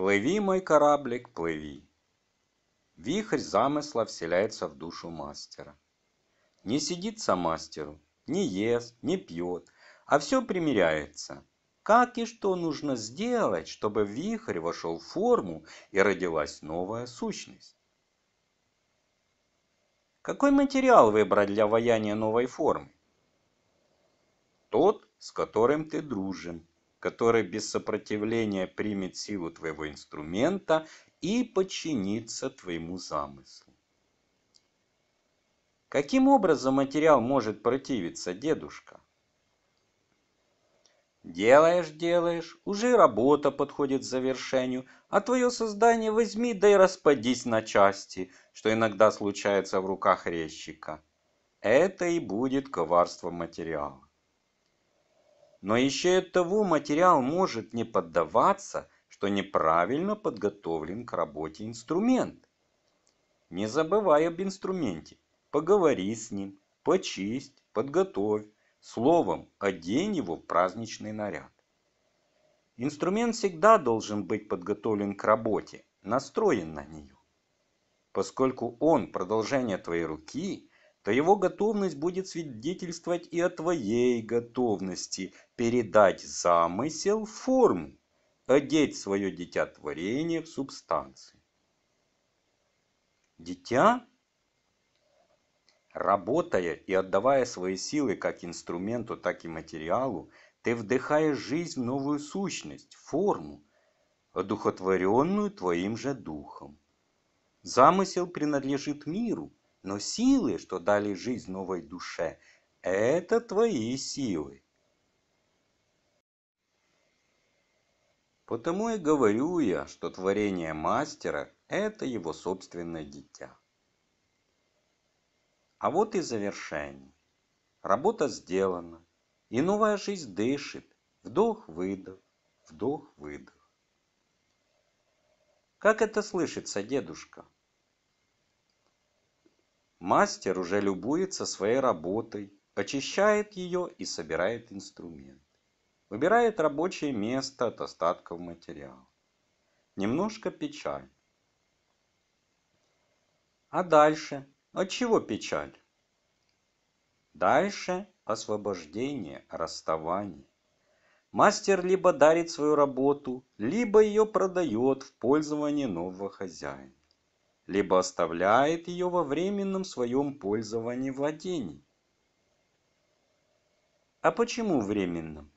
Плыви, мой кораблик, плыви. Вихрь замысла вселяется в душу мастера. Не сидится мастеру, не ест, не пьет, а все примиряется. Как и что нужно сделать, чтобы вихрь вошел в форму и родилась новая сущность? Какой материал выбрать для ваяния новой формы? Тот, с которым ты дружен, который без сопротивления примет силу твоего инструмента и подчинится твоему замыслу. Каким образом материал может противиться, дедушка? Делаешь, делаешь, уже работа подходит к завершению, а твое создание возьми да и распадись на части, что иногда случается в руках резчика. Это и будет коварство материала. Но еще и того материал может не поддаваться, что неправильно подготовлен к работе инструмент. Не забывай об инструменте. Поговори с ним, почисть, подготовь. Словом, одень его в праздничный наряд. Инструмент всегда должен быть подготовлен к работе, настроен на нее. Поскольку он продолжение твоей руки, то его готовность будет свидетельствовать и о твоей готовности передать замысел в форму, одеть свое дитя творения в субстанцию. Дитя, работая и отдавая свои силы как инструменту, так и материалу, ты вдыхаешь жизнь в новую сущность, форму, одухотворенную твоим же духом. Замысел принадлежит миру – но силы, что дали жизнь новой душе, это твои силы. Потому и говорю я, что творение мастера – это его собственное дитя. А вот и завершение. Работа сделана, и новая жизнь дышит. Вдох-выдох, вдох-выдох. Как это слышится, дедушка? Мастер уже любуется своей работой, очищает ее и собирает инструмент. Выбирает рабочее место от остатков материала. Немножко печаль. А дальше? От чего печаль? Дальше освобождение, расставание. Мастер либо дарит свою работу, либо ее продает в пользование нового хозяина либо оставляет ее во временном своем пользовании владений. А почему временном?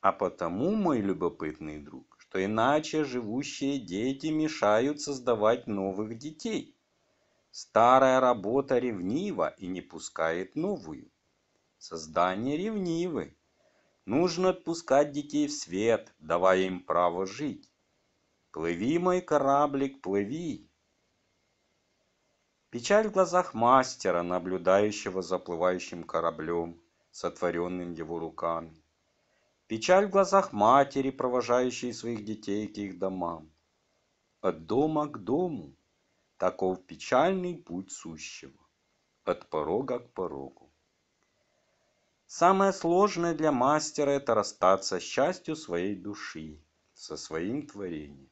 А потому, мой любопытный друг, что иначе живущие дети мешают создавать новых детей. Старая работа ревнива и не пускает новую. Создание ревнивы. Нужно отпускать детей в свет, давая им право жить. Плыви, мой кораблик, плыви. Печаль в глазах мастера, наблюдающего за плывающим кораблем, сотворенным его руками. Печаль в глазах матери, провожающей своих детей к их домам. От дома к дому таков печальный путь сущего, от порога к порогу. Самое сложное для мастера – это расстаться с частью своей души, со своим творением.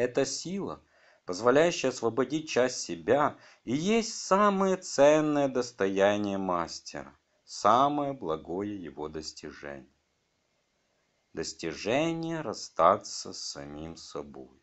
Эта сила, позволяющая освободить часть себя, и есть самое ценное достояние мастера, самое благое его достижение. Достижение расстаться с самим собой.